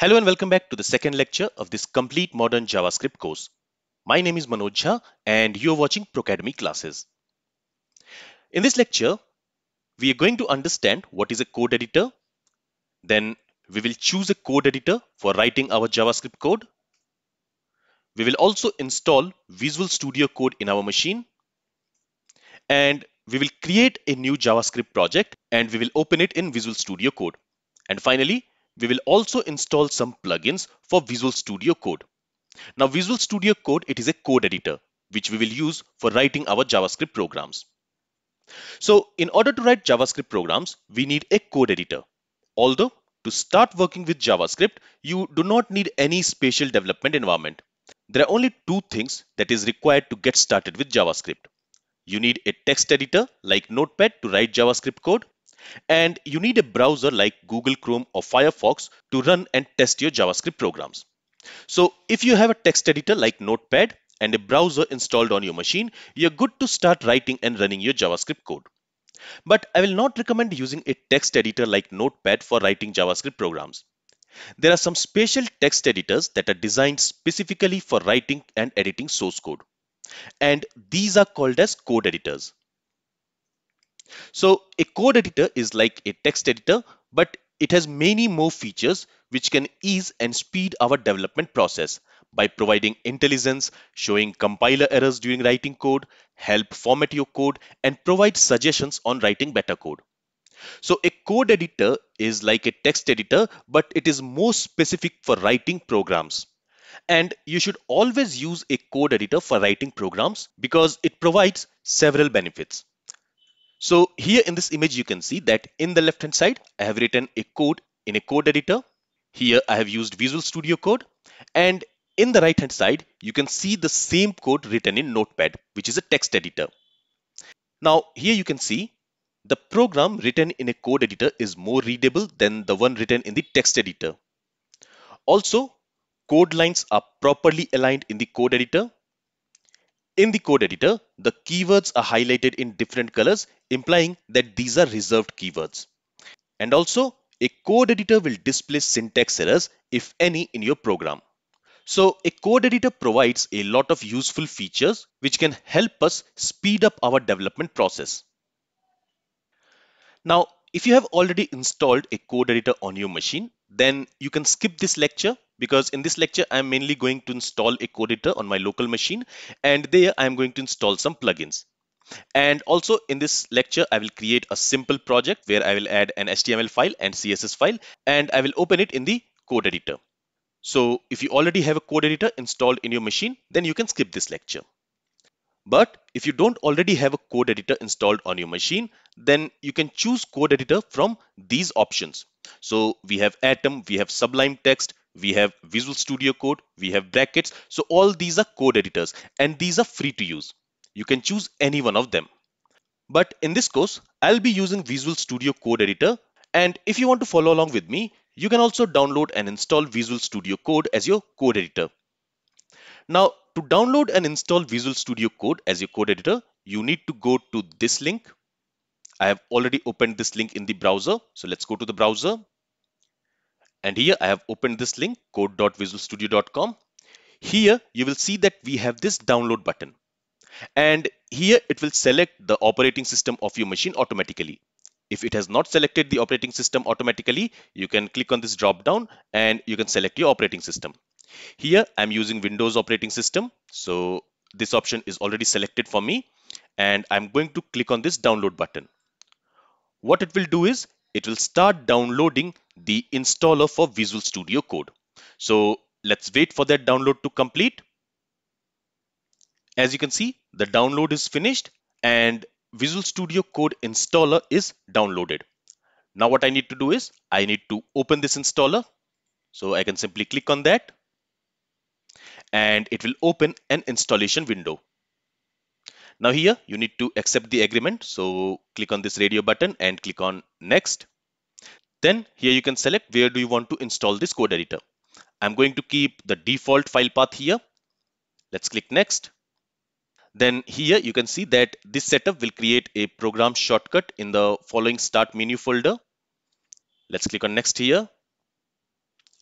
Hello and welcome back to the second lecture of this complete modern JavaScript course. My name is Manoj Jha and you're watching Procademy classes. In this lecture, we are going to understand what is a code editor. Then we will choose a code editor for writing our JavaScript code. We will also install Visual Studio Code in our machine. And we will create a new JavaScript project and we will open it in Visual Studio Code. And finally, we will also install some plugins for Visual Studio Code. Now Visual Studio Code, it is a code editor which we will use for writing our JavaScript programs. So in order to write JavaScript programs, we need a code editor. Although to start working with JavaScript, you do not need any special development environment. There are only two things that is required to get started with JavaScript. You need a text editor like Notepad to write JavaScript code and you need a browser like Google Chrome or Firefox to run and test your JavaScript programs. So if you have a text editor like Notepad and a browser installed on your machine, you're good to start writing and running your JavaScript code. But I will not recommend using a text editor like Notepad for writing JavaScript programs. There are some special text editors that are designed specifically for writing and editing source code. And these are called as code editors. So a code editor is like a text editor, but it has many more features which can ease and speed our development process by providing IntelliSense, showing compiler errors during writing code, help format your code, and provide suggestions on writing better code. So a code editor is like a text editor, but it is more specific for writing programs. And you should always use a code editor for writing programs because it provides several benefits. So here in this image, you can see that in the left hand side, I have written a code in a code editor. Here I have used Visual Studio Code and in the right hand side, you can see the same code written in Notepad, which is a text editor. Now here you can see the program written in a code editor is more readable than the one written in the text editor. Also, code lines are properly aligned in the code editor in the code editor, the keywords are highlighted in different colors, implying that these are reserved keywords. And also, a code editor will display syntax errors, if any, in your program. So a code editor provides a lot of useful features which can help us speed up our development process. Now, if you have already installed a code editor on your machine, then you can skip this lecture because in this lecture I'm mainly going to install a code editor on my local machine and there I'm going to install some plugins. And also in this lecture, I will create a simple project where I will add an HTML file and CSS file and I will open it in the code editor. So if you already have a code editor installed in your machine, then you can skip this lecture. But if you don't already have a code editor installed on your machine, then you can choose code editor from these options. So we have Atom, we have Sublime Text, we have Visual Studio Code, we have brackets. So all these are code editors and these are free to use. You can choose any one of them. But in this course, I'll be using Visual Studio Code Editor. And if you want to follow along with me, you can also download and install Visual Studio Code as your code editor. Now, to download and install Visual Studio Code as your code editor, you need to go to this link. I have already opened this link in the browser. So let's go to the browser. And here I have opened this link code.visualstudio.com. Here you will see that we have this download button. And here it will select the operating system of your machine automatically. If it has not selected the operating system automatically, you can click on this drop down and you can select your operating system. Here I'm using Windows operating system. So this option is already selected for me and I'm going to click on this download button. What it will do is it will start downloading the installer for Visual Studio Code. So let's wait for that download to complete. As you can see, the download is finished and Visual Studio Code installer is downloaded. Now what I need to do is I need to open this installer. So I can simply click on that and it will open an installation window. Now here you need to accept the agreement. So click on this radio button and click on next. Then here you can select where do you want to install this code editor. I'm going to keep the default file path here. Let's click next. Then here you can see that this setup will create a program shortcut in the following start menu folder. Let's click on next here.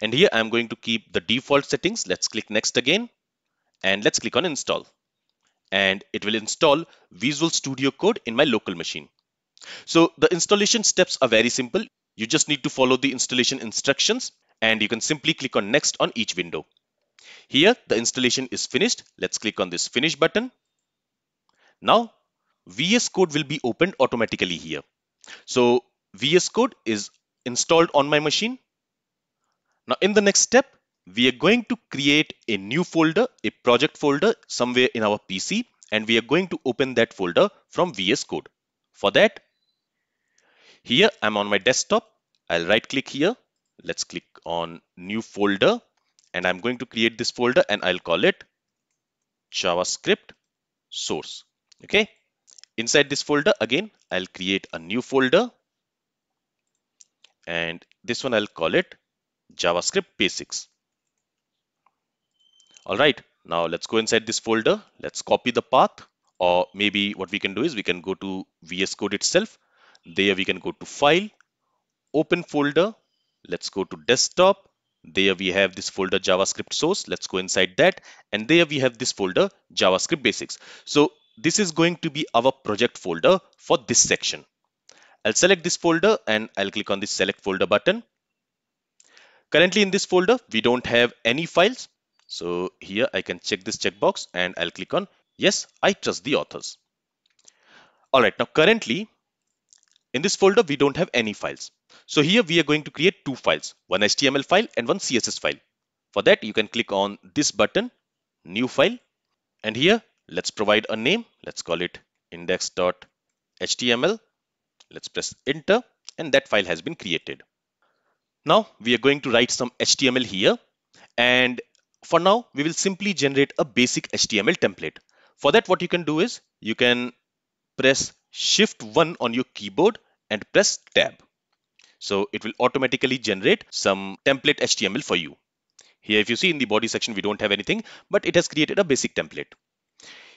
And here I'm going to keep the default settings. Let's click next again and let's click on install. And it will install Visual Studio Code in my local machine. So the installation steps are very simple. You just need to follow the installation instructions and you can simply click on next on each window. Here the installation is finished. Let's click on this finish button. Now VS Code will be opened automatically here. So VS Code is installed on my machine. Now in the next step, we are going to create a new folder, a project folder somewhere in our PC and we are going to open that folder from VS Code. For that, here I'm on my desktop. I'll right click here. Let's click on new folder and I'm going to create this folder and I'll call it JavaScript source. Okay. Inside this folder again, I'll create a new folder and this one I'll call it JavaScript basics. All right, now let's go inside this folder. Let's copy the path or maybe what we can do is we can go to VS Code itself. There we can go to file, open folder. Let's go to desktop. There we have this folder JavaScript source. Let's go inside that. And there we have this folder JavaScript basics. So this is going to be our project folder for this section. I'll select this folder and I'll click on the select folder button. Currently in this folder, we don't have any files. So here I can check this checkbox and I'll click on yes, I trust the authors. All right, now currently in this folder, we don't have any files. So here we are going to create two files, one HTML file and one CSS file. For that, you can click on this button, new file. And here, let's provide a name. Let's call it index.html. Let's press enter and that file has been created. Now we are going to write some HTML here and for now we will simply generate a basic HTML template. For that what you can do is you can press shift 1 on your keyboard and press tab. So it will automatically generate some template HTML for you. Here if you see in the body section we don't have anything but it has created a basic template.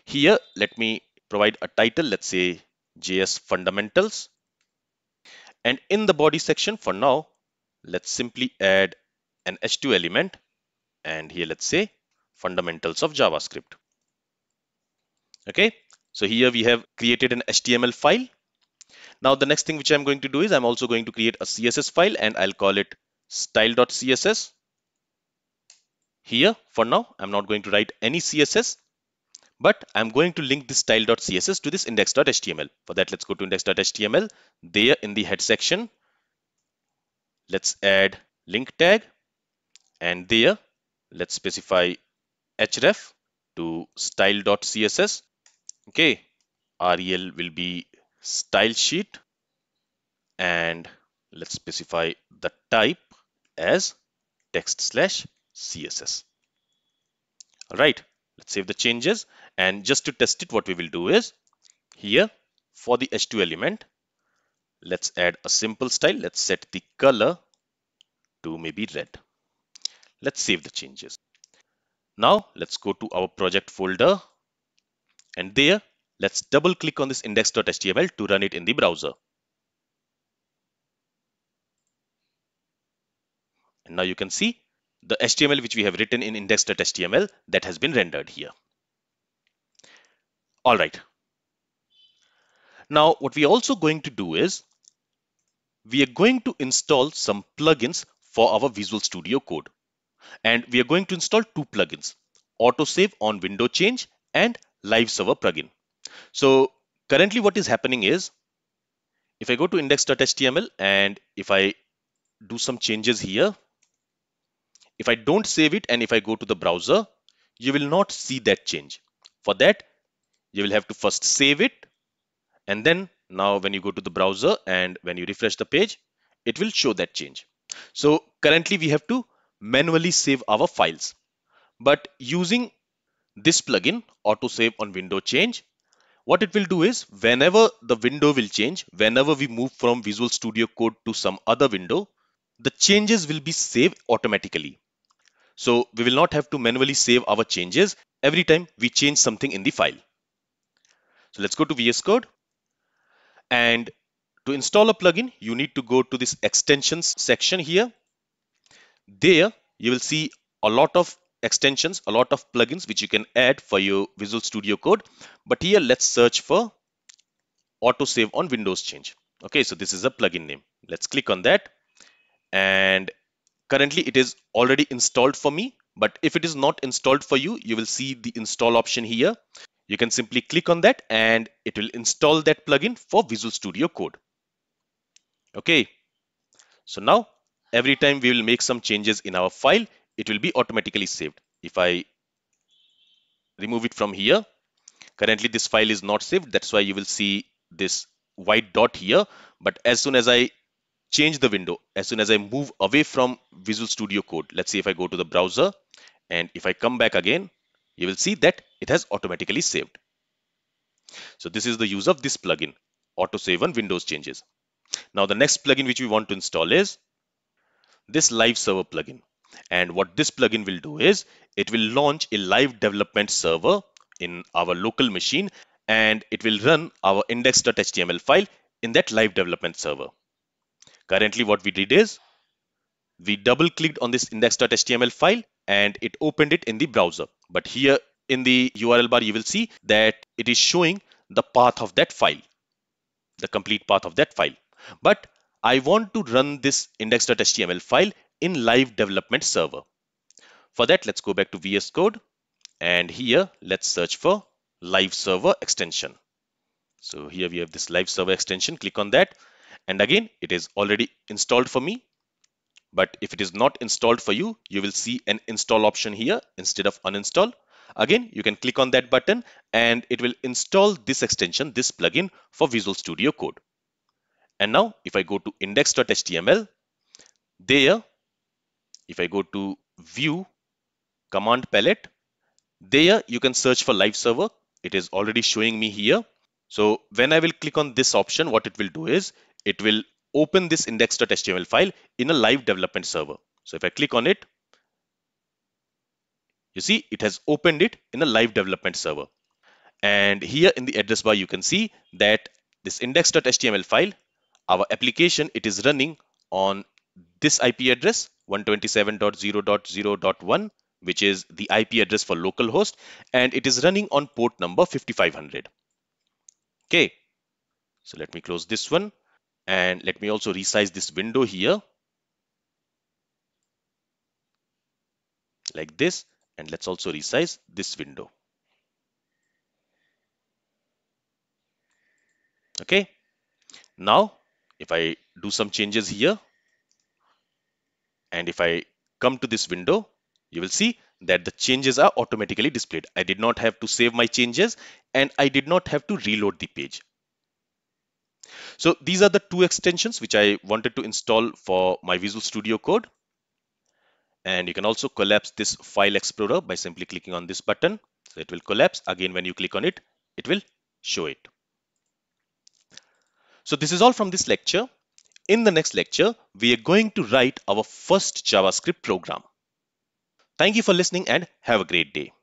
Here let me provide a title let's say JS fundamentals and in the body section for now, let's simply add an h2 element. And here, let's say fundamentals of JavaScript. Okay, so here we have created an HTML file. Now the next thing which I'm going to do is I'm also going to create a CSS file and I'll call it style.css. Here for now, I'm not going to write any CSS. But I'm going to link this style.css to this index.html. For that, let's go to index.html. There in the head section, let's add link tag. And there, let's specify href to style.css. Okay, rel will be style sheet. And let's specify the type as text slash css. All right, let's save the changes and just to test it, what we will do is here for the H2 element, let's add a simple style. Let's set the color to maybe red. Let's save the changes. Now let's go to our project folder and there let's double click on this index.html to run it in the browser. And now you can see the HTML which we have written in index.html that has been rendered here. All right. Now, what we are also going to do is we are going to install some plugins for our Visual Studio Code. And we are going to install two plugins, Autosave on Window Change and Live Server plugin. So currently what is happening is if I go to index.html and if I do some changes here, if I don't save it and if I go to the browser, you will not see that change. For that, you will have to first save it and then now when you go to the browser and when you refresh the page it will show that change. So currently we have to manually save our files. But using this plugin autosave on window change what it will do is whenever the window will change whenever we move from visual studio code to some other window the changes will be saved automatically. So we will not have to manually save our changes every time we change something in the file. So let's go to VS Code. And to install a plugin, you need to go to this extensions section here. There, you will see a lot of extensions, a lot of plugins which you can add for your Visual Studio Code. But here let's search for autosave on Windows change. Okay, so this is a plugin name. Let's click on that. And currently it is already installed for me. But if it is not installed for you, you will see the install option here. You can simply click on that and it will install that plugin for Visual Studio Code. Okay, so now every time we will make some changes in our file, it will be automatically saved. If I remove it from here, currently this file is not saved. That's why you will see this white dot here. But as soon as I change the window, as soon as I move away from Visual Studio Code, let's see if I go to the browser and if I come back again, you will see that it has automatically saved. So this is the use of this plugin, autosave on Windows changes. Now the next plugin which we want to install is this live server plugin. And what this plugin will do is it will launch a live development server in our local machine and it will run our index.html file in that live development server. Currently what we did is we double clicked on this index.html file and it opened it in the browser. But here in the URL bar, you will see that it is showing the path of that file, the complete path of that file. But I want to run this index.html file in live development server. For that, let's go back to VS Code and here let's search for live server extension. So here we have this live server extension, click on that. And again, it is already installed for me. But if it is not installed for you, you will see an install option here instead of uninstall. Again, you can click on that button and it will install this extension, this plugin for Visual Studio Code. And now if I go to index.html, there, if I go to view command palette, there you can search for live server. It is already showing me here. So when I will click on this option, what it will do is it will open this index.html file in a live development server. So if I click on it, you see it has opened it in a live development server. And here in the address bar, you can see that this index.html file, our application, it is running on this IP address 127.0.0.1 which is the IP address for localhost and it is running on port number 5500. Okay, so let me close this one and let me also resize this window here like this and let's also resize this window. Okay, now if I do some changes here and if I come to this window, you will see that the changes are automatically displayed. I did not have to save my changes and I did not have to reload the page. So these are the two extensions which I wanted to install for my Visual Studio Code. And you can also collapse this file explorer by simply clicking on this button. So it will collapse. Again, when you click on it, it will show it. So this is all from this lecture. In the next lecture, we are going to write our first JavaScript program. Thank you for listening and have a great day.